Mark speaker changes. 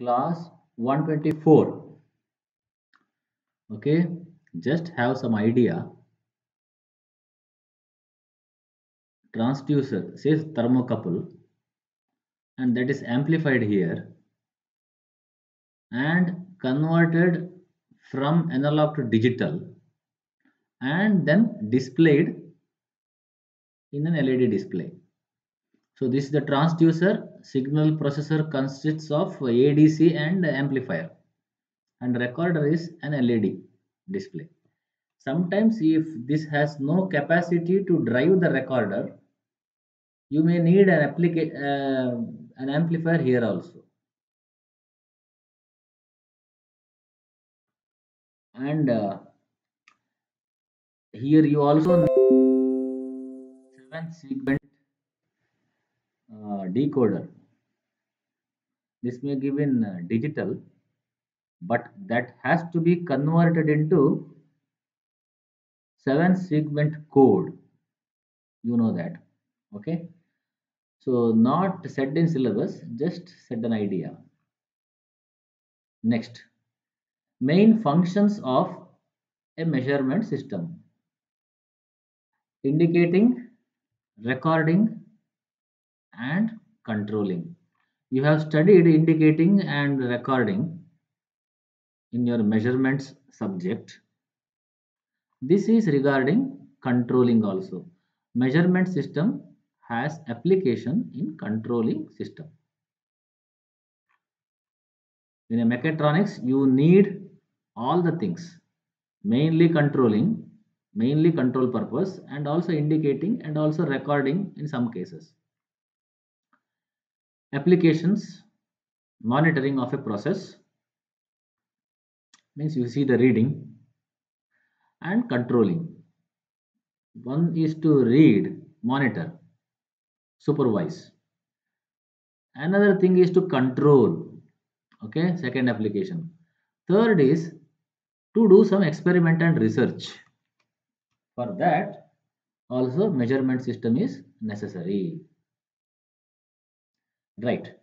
Speaker 1: class 124 okay just have some idea. Transducer says thermocouple and that is amplified here. And converted from analog to digital and then displayed in an LED display. So this is the transducer signal processor consists of ADC and amplifier and recorder is an LED display. Sometimes if this has no capacity to drive the recorder, you may need an, uh, an amplifier here also. And uh, here you also need 7 segment decoder. This may give in uh, digital, but that has to be converted into 7 segment code. You know that. Okay. So not set in syllabus, just set an idea. Next, main functions of a measurement system indicating, recording, and controlling. You have studied indicating and recording in your measurements subject. This is regarding controlling also. Measurement system has application in controlling system. In a mechatronics, you need all the things, mainly controlling, mainly control purpose and also indicating and also recording in some cases applications monitoring of a process means you see the reading and controlling. One is to read monitor supervise. Another thing is to control okay second application. Third is to do some experiment and research. For that also measurement system is necessary right